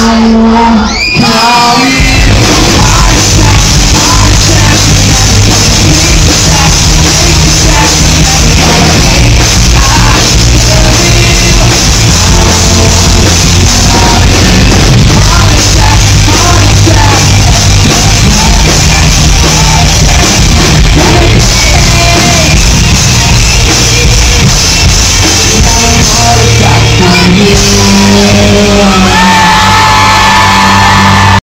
I